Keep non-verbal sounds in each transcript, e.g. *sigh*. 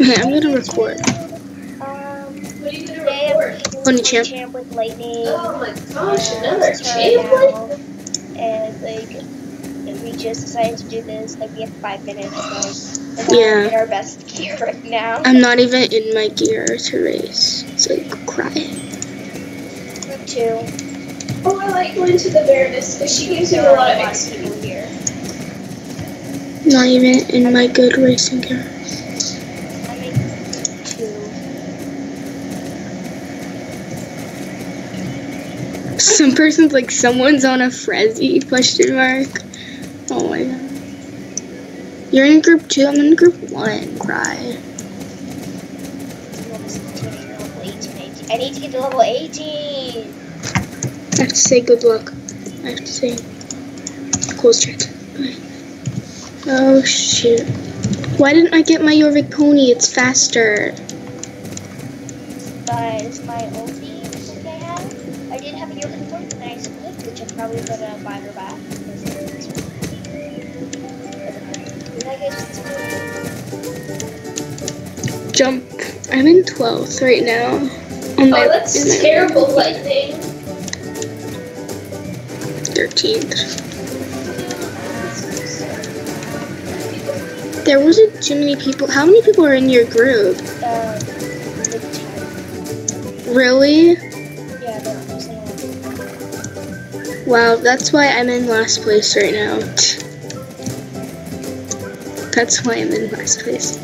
Okay, I'm gonna record. Um, What are you gonna today I'm record? playing Pony Pony Champ. Champ with Lightning. Oh my gosh, and another champ? now. And like, and we just decided to do this. Like, we have five minutes, so we're Yeah. in our best gear *laughs* right now. I'm not even in my gear to race. It's like cry. Group two. Oh, I like going to the Baroness because she gives you a lot of people XP. here. Not even in my good racing gear. I make two. Some person's like, someone's on a Frezzy question mark. Oh my god. You're in group two, I'm in group one. Cry. Level 17, level 18, 18. I need to get to level 18. I have to say good luck. I have to say close chat. Oh shit. Why didn't I get my Jorvik pony? It's faster. But it's my probably gonna buy her back. Did I get split? Jump. I'm in 12th right now. On my, Oh, that's my terrible lightning. 13th. There wasn't too many people. How many people are in your group? Um, Really? Wow, that's why I'm in last place right now. That's why I'm in last place.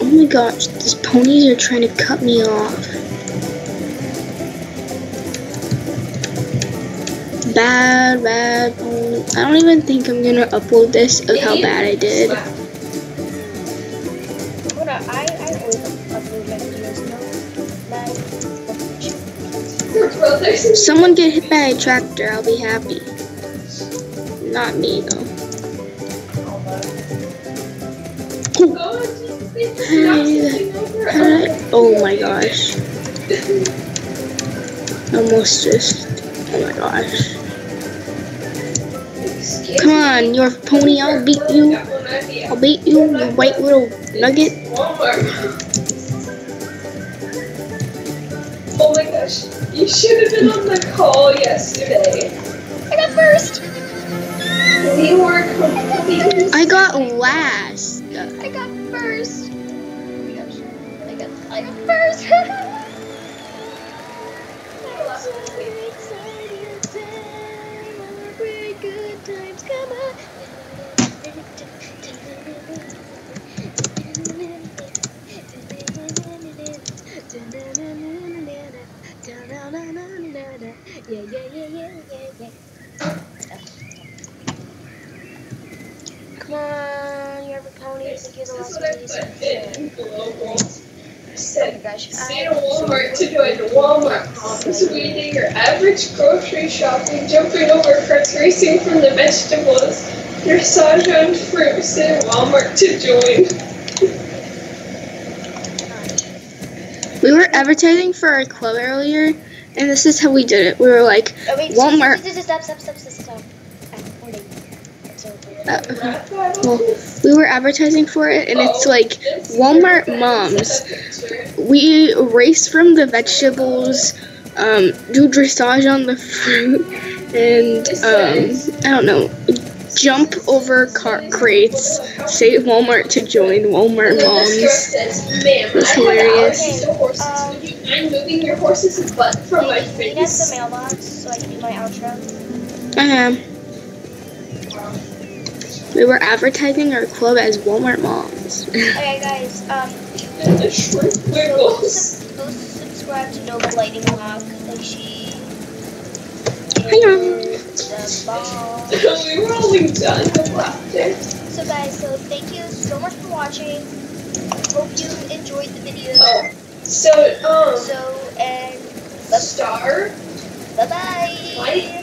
Oh my gosh, these ponies are trying to cut me off. Bad, bad pony. I don't even think I'm gonna upload this of how bad I did. I, I always upload my videos, no? We're brothers. Someone get hit by a tractor, I'll be happy. Not me though. Oh, oh my gosh. Almost just. Oh my gosh. Come on, your pony, I'll beat you. I'll beat you, you white little nugget. Oh my gosh, you should have been on the call yesterday. I got first! We were completely. I got last. I got first! Oh my gosh. I got, I got first! *laughs* I'm so excited, last what I piece. put in global. I Oh my said, gosh. stay to Walmart to join the Walmart moms. We do your average grocery shopping, jumping over carts, racing from the vegetables, dressage on fruit. Stay to Walmart to join. We were advertising for our club earlier, and this is how we did it. We were like, Oh wait, Walmart. Stop, stop, stop, stop, stop, stop. I'm recording. It's over. Uh. Well, we were advertising for it, and it's like Walmart moms. we race from the vegetables, um, do dressage on the fruit, and um, I don't know, jump over cart crates. Say Walmart to join Walmart moms. Ma'am, That's I have hilarious. allergies to horses. Um, Would you moving your horse's butt from my Wait, meet at the mailbox so I can do my outro. I am. We were advertising our club as Walmart moms. Okay, guys. Um, And the shrimp go, wiggles. go subscribe to Nova Lightning Rock. Like she. Hiya. The *laughs* we were only done with laughter. So guys, so thank you so much for watching. Hope you enjoyed the video. Oh, so, um, So and star, bye bye. why